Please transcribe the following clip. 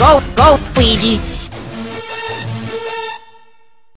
Go, go, Luigi!